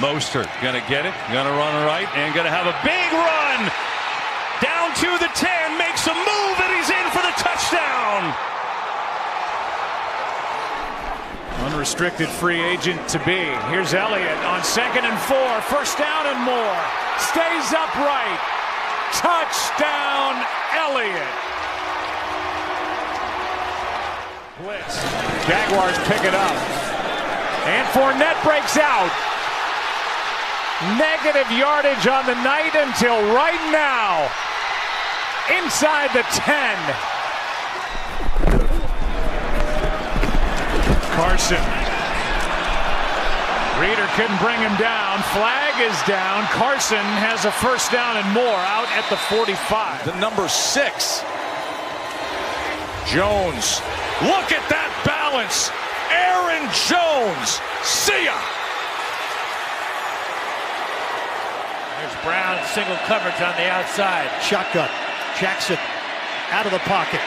Mostert gonna get it, gonna run right, and gonna have a big run down to the 10, makes a move, and he's in for the touchdown. Unrestricted free agent to be. Here's Elliott on second and four, first down and more. Stays upright. Touchdown, Elliott. Blitz. Jaguars pick it up. And Fournette breaks out. Negative yardage on the night until right now. Inside the 10. Carson. Reader couldn't bring him down. Flag is down. Carson has a first down and more out at the 45. The number six. Jones. Look at that balance. Aaron Jones. See ya. There's Brown single coverage on the outside. Shotgun. Jackson out of the pocket.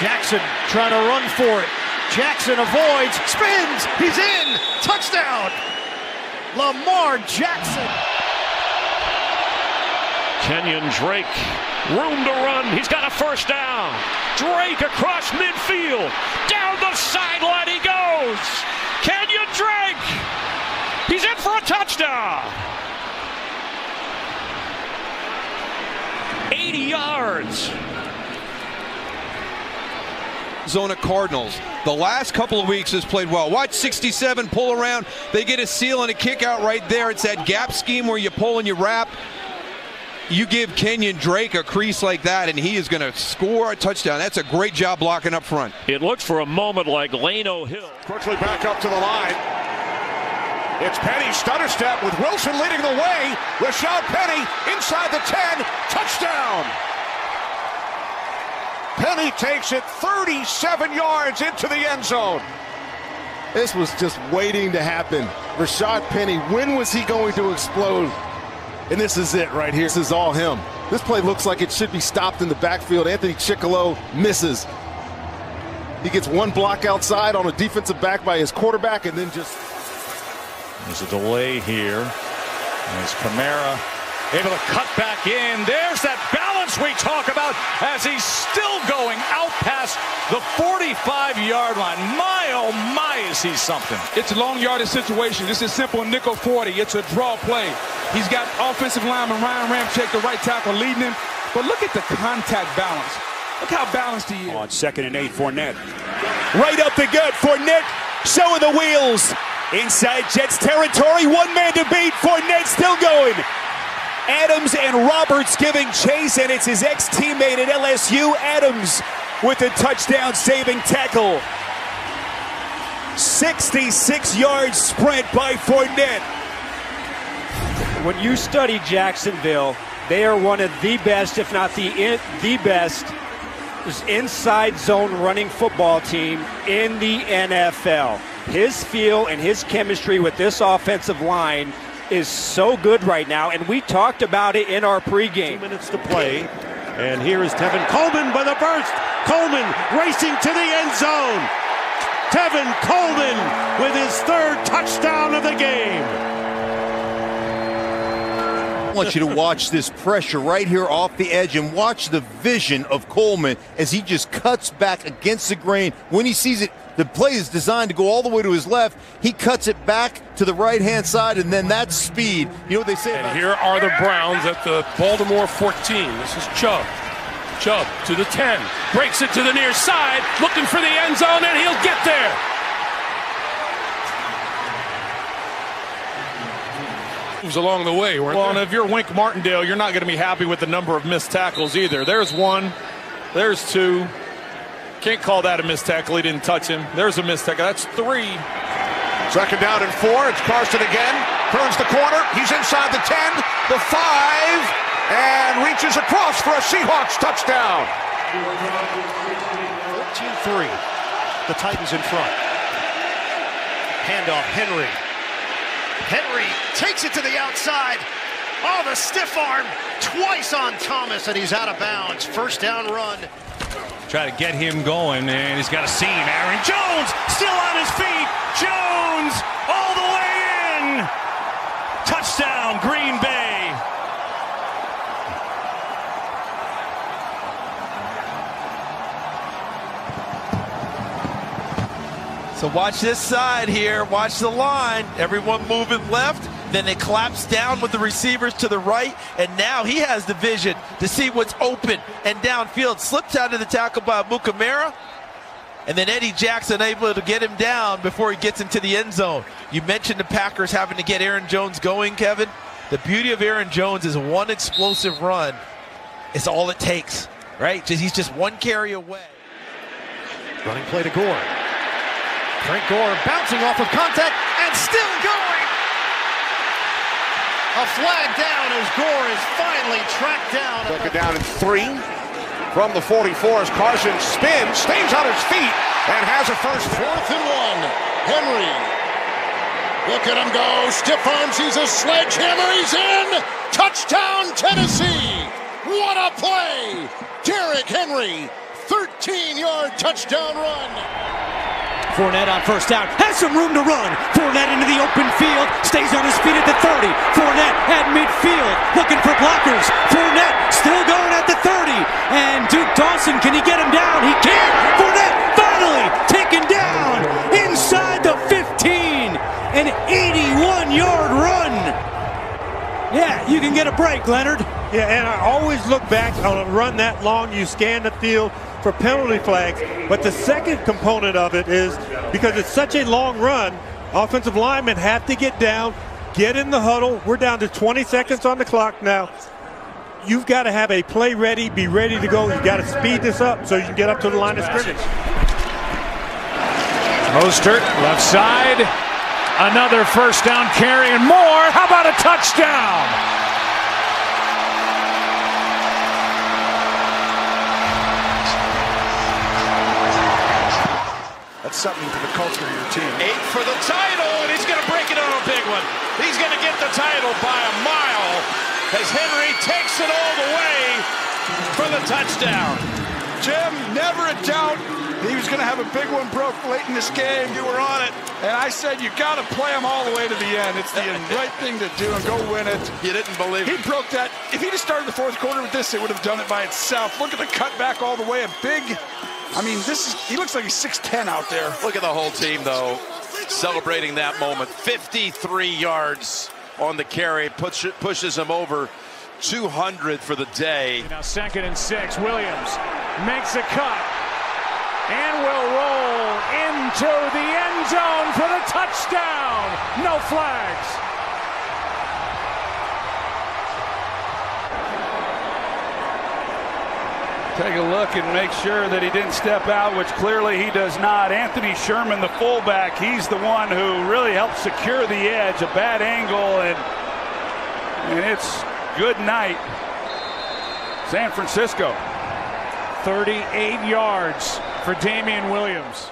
Jackson trying to run for it. Jackson avoids, spins, he's in, touchdown! Lamar Jackson. Kenyon Drake, room to run. He's got a first down. Drake across midfield. Down the sideline he goes. Kenyon Drake. He's in for a touchdown. 80 yards. Arizona Cardinals. The last couple of weeks has played well. Watch 67 pull around. They get a seal and a kick out right there. It's that gap scheme where you pull and you wrap. You give Kenyon Drake a crease like that, and he is going to score a touchdown. That's a great job blocking up front. It looks for a moment like Lano Hill. Quickly back up to the line. It's Penny stutter step with Wilson leading the way. Rashaad Penny inside the 10. Touchdown. Penny takes it 37 yards into the end zone. This was just waiting to happen. Rashaad Penny, when was he going to explode? And this is it right here. This is all him. This play looks like it should be stopped in the backfield. Anthony Chickillo misses. He gets one block outside on a defensive back by his quarterback and then just. There's a delay here. As Kamara able to cut back in. There's that balance we talk about as he's still going out past the 45 yard line. My oh my, is he something? It's a long yardage situation. This is simple nickel 40. It's a draw play. He's got offensive lineman Ryan Ramczyk, the right tackle, leading him. But look at the contact balance. Look how balanced he is. On second and eight, Fournette. Right up the gut, Fournette showing the wheels. Inside Jets territory, one man to beat. Fournette still going. Adams and Roberts giving chase, and it's his ex teammate at LSU, Adams, with a touchdown saving tackle. 66 yard sprint by Fournette. When you study Jacksonville, they are one of the best, if not the in, the best, inside zone running football team in the NFL. His feel and his chemistry with this offensive line is so good right now, and we talked about it in our pregame. Two minutes to play, and here is Tevin Coleman by the burst. Coleman racing to the end zone. Tevin Coleman with his third touchdown of the game. I want you to watch this pressure right here off the edge and watch the vision of Coleman as he just cuts back against the grain. When he sees it, the play is designed to go all the way to his left. He cuts it back to the right hand side, and then that's speed. You know what they say? And here are the Browns at the Baltimore 14. This is Chubb. Chubb to the 10. Breaks it to the near side, looking for the end zone, and he'll get there. Moves along the way. Well, there? and if you're Wink Martindale, you're not going to be happy with the number of missed tackles either. There's one. There's two. Can't call that a missed tackle. He didn't touch him. There's a missed tackle. That's three. Second down and four. It's Carson again. Turns the corner. He's inside the 10, the 5, and reaches across for a Seahawks touchdown. 14 3. The Titans in front. Handoff, Henry. Henry takes it to the outside. Oh, the stiff arm twice on Thomas, and he's out of bounds. First down run. Try to get him going, and he's got a seam. Aaron Jones still on his feet. Jones all the way in. So watch this side here. Watch the line. Everyone moving left. Then it claps down with the receivers to the right. And now he has the vision to see what's open and downfield. Slips out of the tackle by Amukamara. And then Eddie Jackson able to get him down before he gets into the end zone. You mentioned the Packers having to get Aaron Jones going, Kevin. The beauty of Aaron Jones is one explosive run is all it takes, right? He's just one carry away. Running play to Gore. Frank Gore bouncing off of contact and still going. A flag down as Gore is finally tracked down. Second down and three from the 44 as Carson spins, stays on his feet, and has a first. Fourth and one. Henry. Look at him go. Stiff arms. He's a sledgehammer. He's in. Touchdown, Tennessee. What a play. Derrick Henry. 13-yard touchdown run. Fournette on first down, has some room to run. Fournette into the open field, stays on his feet at the 30. Fournette at midfield, looking for blockers. Fournette still going at the 30. And Duke Dawson, can he get him down? He can. Fournette finally taken down inside the 15. An 81-yard run. Yeah, you can get a break, Leonard. Yeah, and I always look back on a run that long, you scan the field for penalty flags. But the second component of it is because it's such a long run, offensive linemen have to get down, get in the huddle. We're down to 20 seconds on the clock now. You've got to have a play ready, be ready to go. You've got to speed this up so you can get up to the line of scrimmage. Mostert, left side. Another first down carry and more. How about a touchdown? Something to the culture of your team. Eight for the title, and he's going to break it on a big one. He's going to get the title by a mile as Henry takes it all the way for the touchdown. Jim, never a doubt he was going to have a big one broke late in this game. You were on it. And I said, you got to play him all the way to the end. It's the right thing to do and go win it. You didn't believe He broke that. If he'd have started the fourth quarter with this, it would have done it by itself. Look at the cutback all the way. A big, I mean, this is, he looks like he's 6'10 out there. Look at the whole team, though, celebrating that moment. 53 yards on the carry, push, pushes him over 200 for the day. Now second and six. Williams makes a cut and will roll into the end zone for the touchdown. No flags. Take a look and make sure that he didn't step out, which clearly he does not. Anthony Sherman, the fullback, he's the one who really helped secure the edge. A bad angle, and and it's good night. San Francisco. 38 yards for Damien Williams.